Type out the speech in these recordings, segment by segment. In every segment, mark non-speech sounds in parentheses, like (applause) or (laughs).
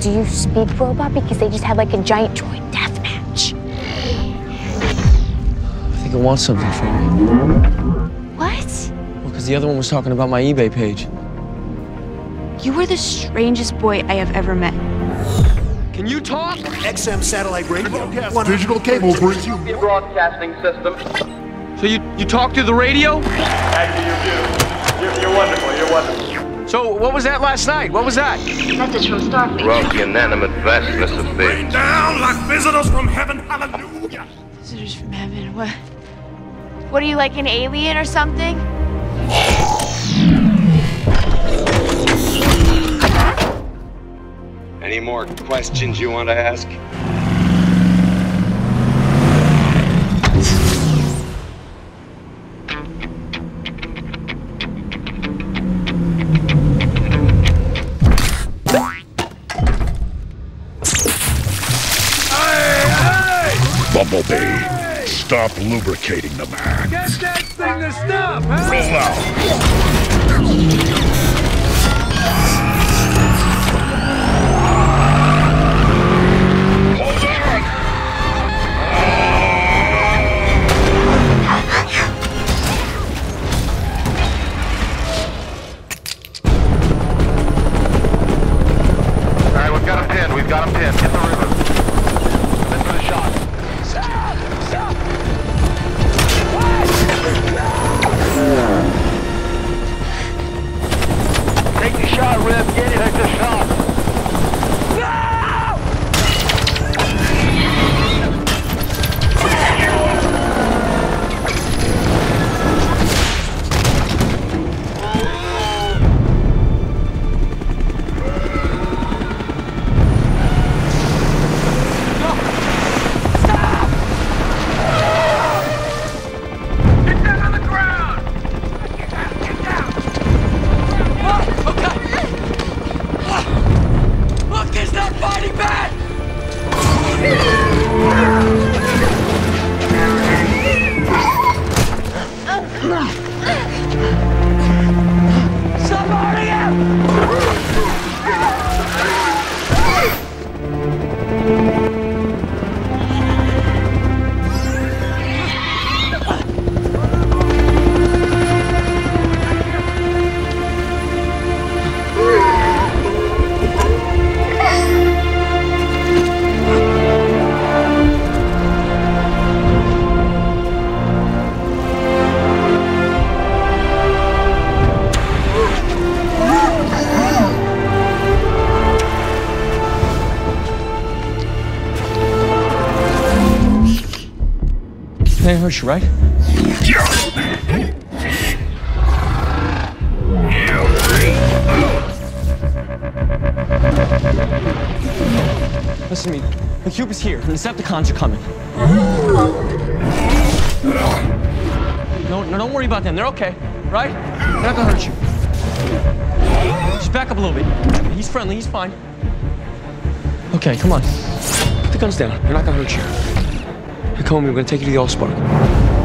do you speak robot? Because they just had like a giant droid death match. I think it wants something from me. What? Well, because the other one was talking about my eBay page. You are the strangest boy I have ever met. Can you talk? XM satellite radio. Digital cable brings you broadcasting system. So you, you talk through the radio? Actually, you do. You're, you're wonderful. You're wonderful. So what was that last night? What was that? Message from Starfleet. Throughout the inanimate vastness of things. down like visitors from heaven. Hallelujah. Visitors from heaven. What? What are you like an alien or something? Any more questions you want to ask? Stop lubricating the man. Get that thing to stop, huh? Roll out. Hurt right? Listen to me. The cube is here, and the Decepticons are coming. No, no, don't worry about them. They're okay, right? They're not gonna hurt you. Just back up a little bit. He's friendly. He's fine. Okay, come on. Put the guns down. They're not gonna hurt you. Hey, Comey, we're gonna take you to the Allspark.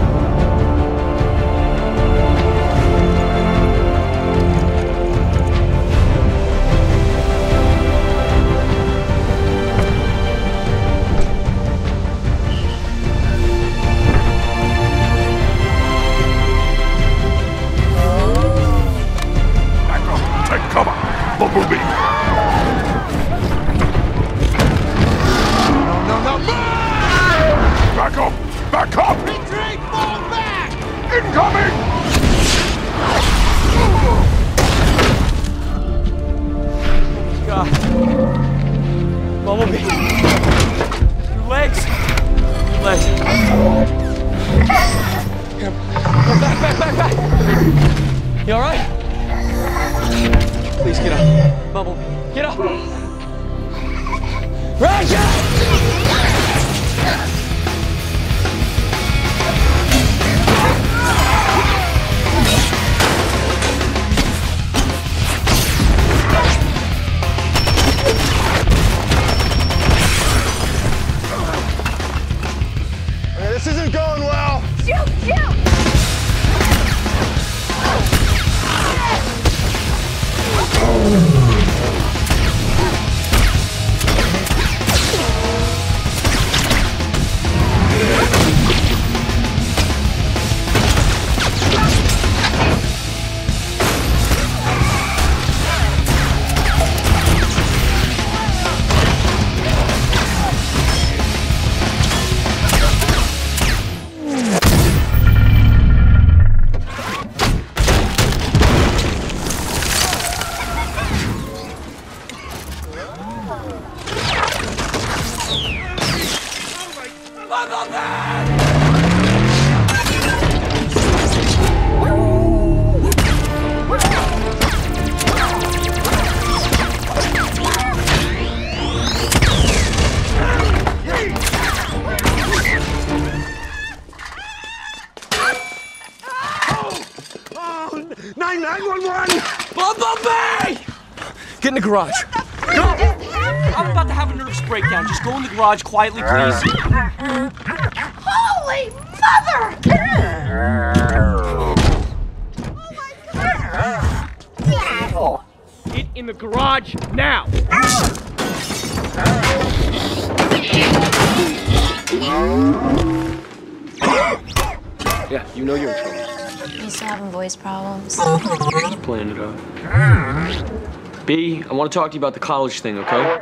Roger! Get in the garage. I'm about to have a nervous breakdown. Just go in the garage quietly, please. Holy mother! Oh Get in the garage now. Yeah, you know you're in trouble. You still having voice problems? Just playing it up. B, I want to talk to you about the college thing, okay?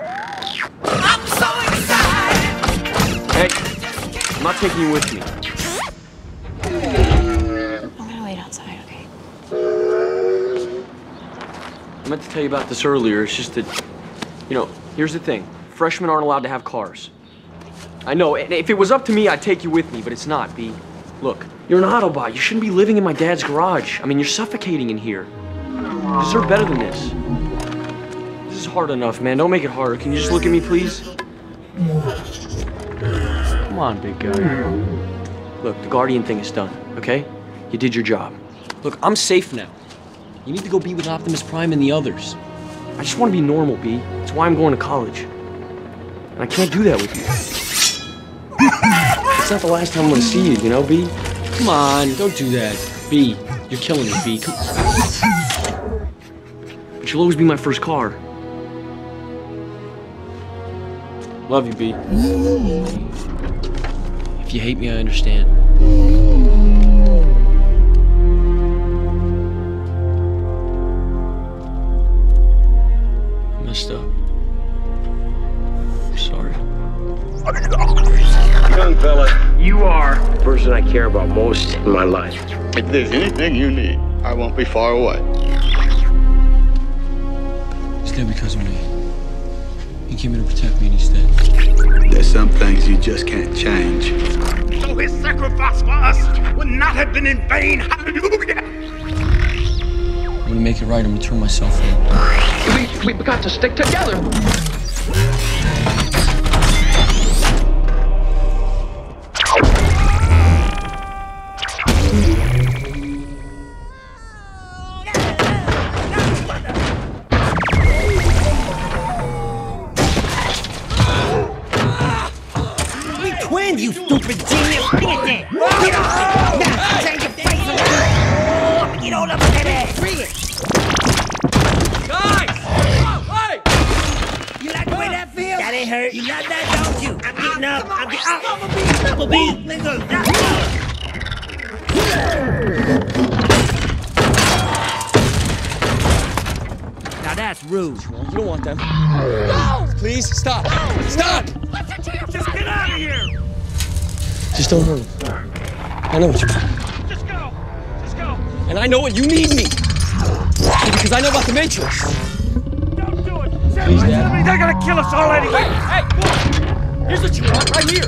I'm so excited! Hey, I'm not taking you with me. I'm gonna wait outside, okay? I meant to tell you about this earlier. It's just that, you know, here's the thing. Freshmen aren't allowed to have cars. I know, and if it was up to me, I'd take you with me, but it's not, B. Look, you're an Autobot. You shouldn't be living in my dad's garage. I mean, you're suffocating in here. You deserve better than this. Hard enough, man. Don't make it harder. Can you just look at me, please? Come on, big guy. Look, the Guardian thing is done, okay? You did your job. Look, I'm safe now. You need to go be with Optimus Prime and the others. I just want to be normal, B. That's why I'm going to college. And I can't do that with you. It's not the last time I'm gonna see you, you know, B? Come on, don't do that. B, you're killing me, B. Come But you'll always be my first car. Love you, B. If you hate me, I understand. I messed up. I'm sorry. Young fella, you are the person I care about most in my life. If there's anything you need, I won't be far away. It's dead because of me. He came in to protect me and he's dead. There's some things you just can't change. So his sacrifice for us would not have been in vain. Hallelujah. I'm gonna make it right. I'm gonna turn myself in. We, we've got to stick together. That feels? That ain't hurt. You like that, don't you? I'm getting up. I'm getting up. Bumblebee! Let's go. Now, Now that's rude. You don't want them. Please stop. Stop. Just get out of here. Just don't hurt him. I know what you want. Just go. Just go. And I know what you need me. Because I know about the Matrix. Don't. Please, Dad. They're gonna kill us all anyway. Hey, look. Here's what you want right here.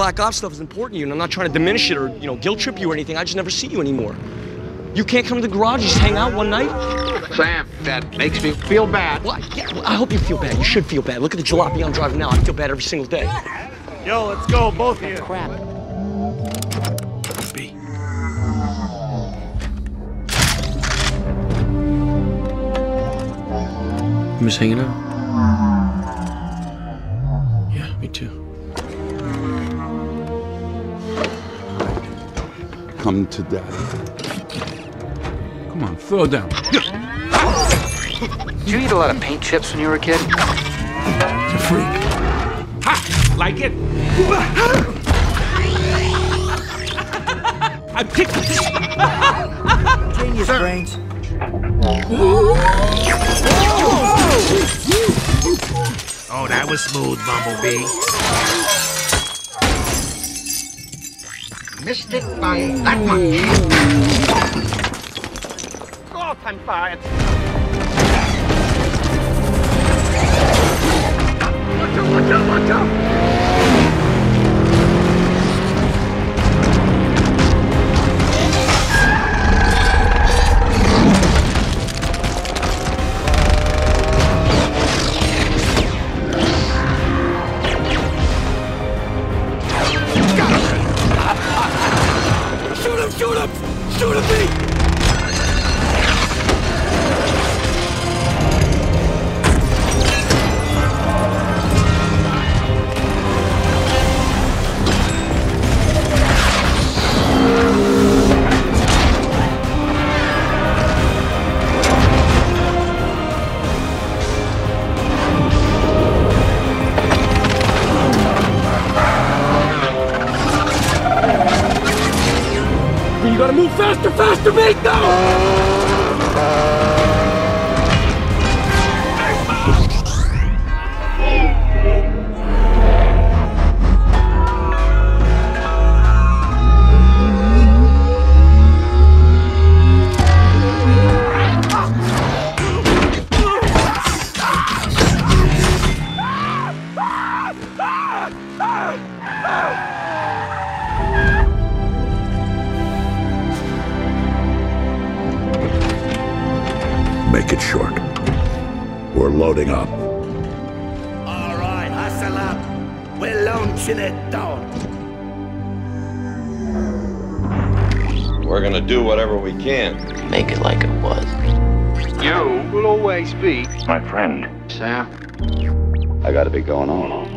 Black ops stuff is important to you, and I'm not trying to diminish it or, you know, guilt trip you or anything. I just never see you anymore. You can't come to the garage, just hang out one night? Sam, that makes me feel bad. Well, yeah, well, I hope you feel bad. You should feel bad. Look at the jalopy I'm driving now. I feel bad every single day. Yo, let's go, both of you. Crap. B. You miss hanging out? Come to daddy. Come on, throw down. Did you eat a lot of paint chips when you were a kid? It's a freak. Ha! Like it? (laughs) I picked it! Genius brains. Oh, that was smooth, Bumblebee. Missed it by that much. Cloth I'm fired. Watch out, watch out, watch out! Move faster, faster, mate! Go! Loading up. All right, hustle up. We're launching it down. We're gonna do whatever we can. Make it like it was. You will always be My friend. Sam. I gotta be going on.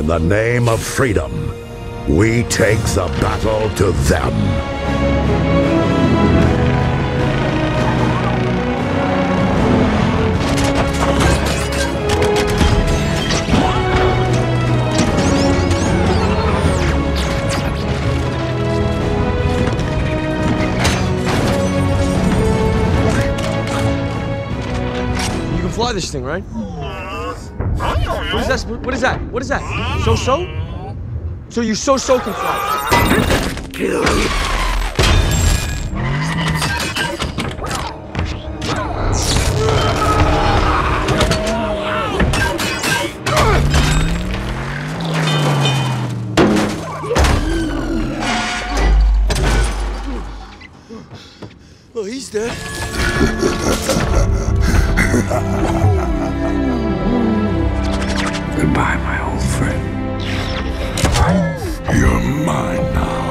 In the name of freedom, we take the battle to them. You can fly this thing, right? What is that? What is that? What is that? So so? So you so so can fly. Oh, he's dead. (laughs) Goodbye, my old friend. You're mine now.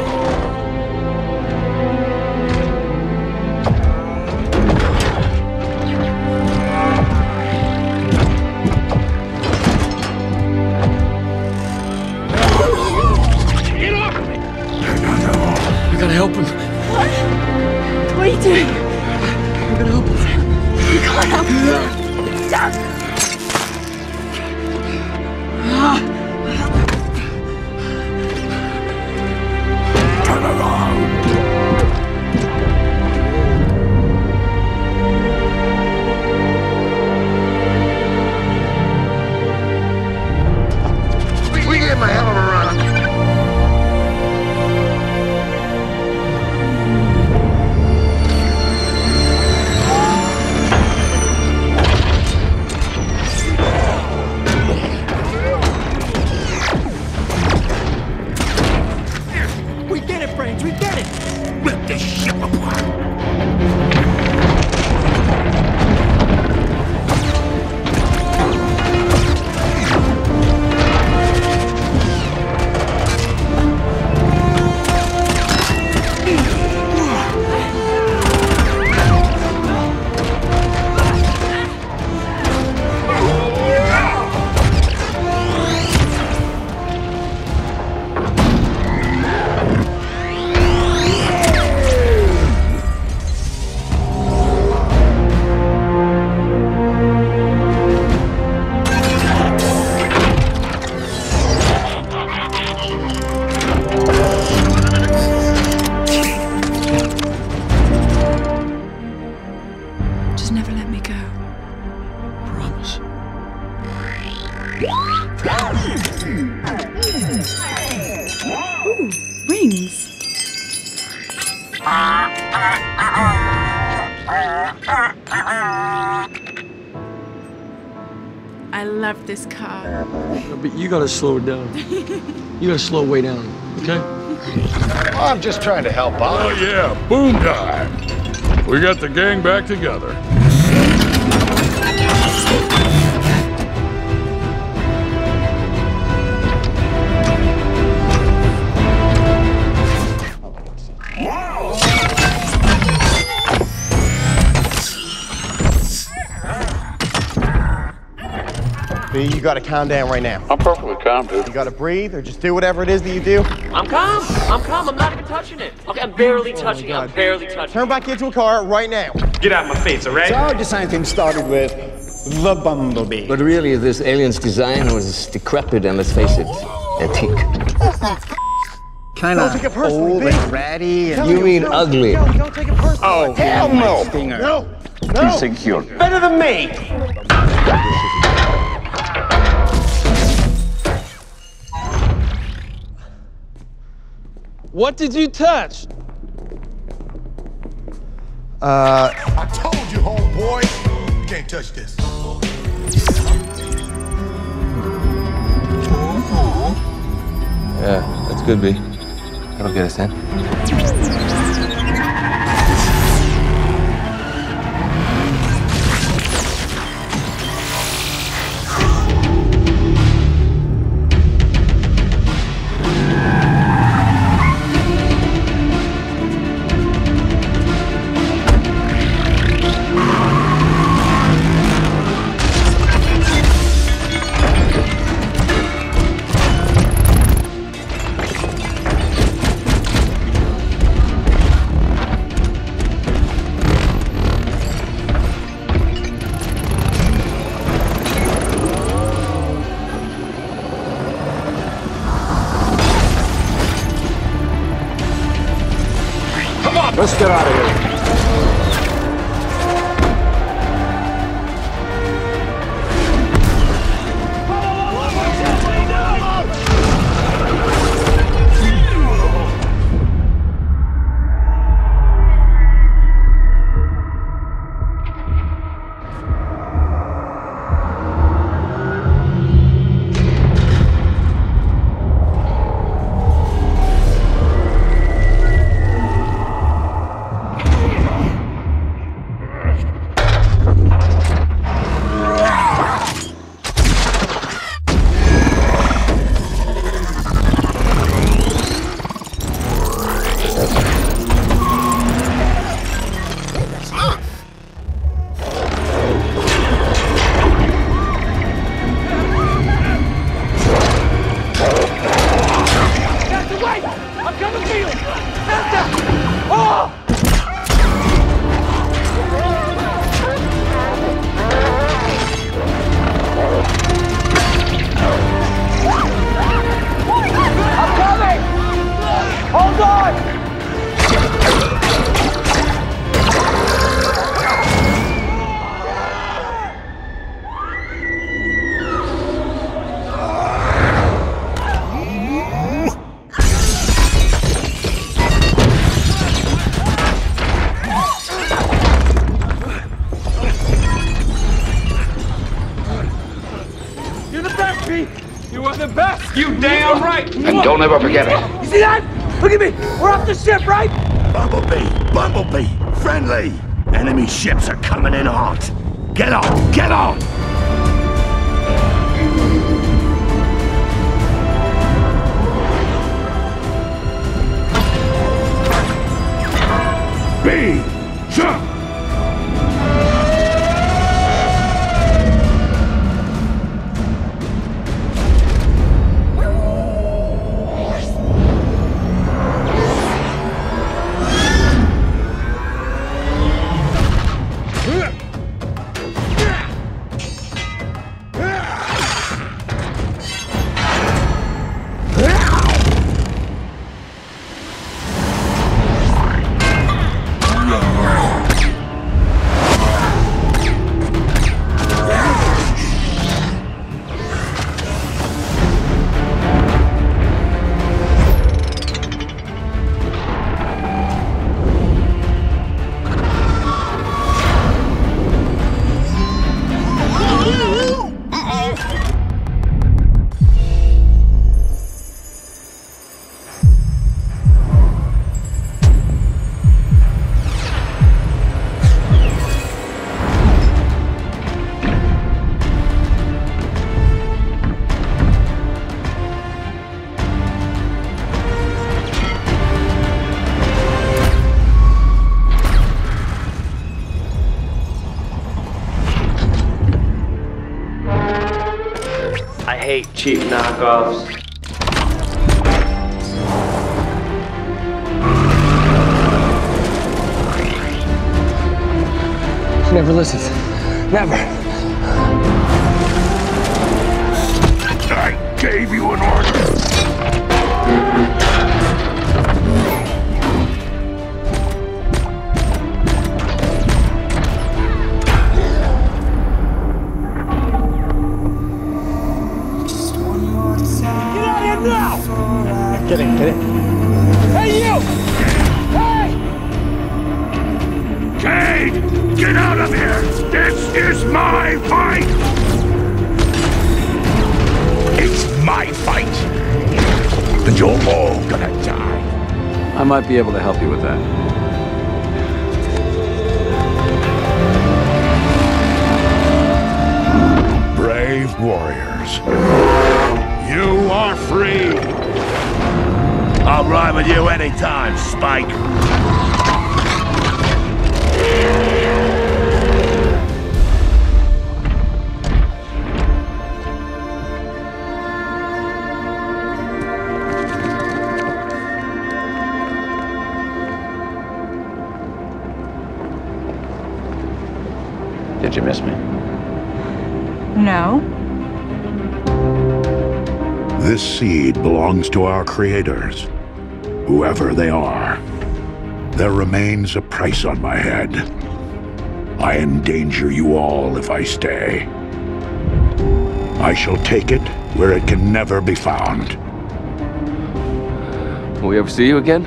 Ooh, rings. I love this car. But you gotta slow it down. You gotta slow way down, okay? I'm just trying to help out. Oh, yeah, boom time. We got the gang back together. B, you gotta calm down right now. I'm perfectly calm, dude. You gotta breathe or just do whatever it is that you do. I'm calm. I'm calm. I'm not even touching it. Okay, I'm barely oh touching it. I'm barely touching Turn back into a car right now. Get out of my face, all right? So our design team started with the Bumblebee. But really, this alien's design was decrepit and let's face it, antique. Kind Don't take it of old B. and ratty and... You mean ugly? No, don't take it personally. Oh, hell no! Stinger. No, no. Insecure. Better than me. What did you touch? Uh, I told you, homeboy. You can't touch this. Yeah, that's good, B. That'll get us in. You're the best, Pete. You are the best. You damn right. And don't ever forget it. You see that? Look at me. We're off the ship, right? Bumblebee, Bumblebee, friendly. Enemy ships are coming in hot. Get on, get on. Never listens. Never. I gave you an order. Get out of here now! Get in, get in. My fight! It's my fight! And you're all gonna die. I might be able to help you with that. Brave warriors. You are free! I'll ride with you anytime, Spike. Did you miss me? No. This seed belongs to our creators, whoever they are. There remains a price on my head. I endanger you all if I stay. I shall take it where it can never be found. Will we ever see you again?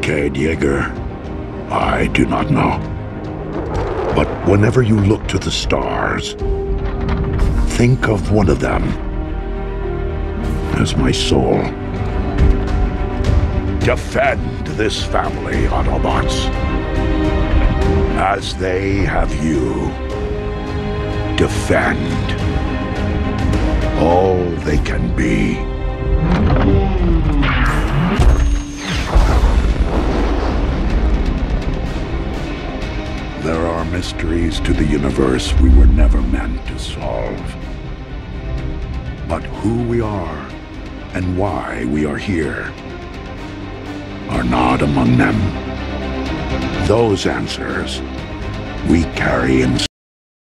Cade Yeager, I do not know. But whenever you look to the stars, think of one of them as my soul. Defend this family, Autobots, as they have you. Defend all they can be. There are mysteries to the universe we were never meant to solve. But who we are and why we are here are not among them. Those answers we carry in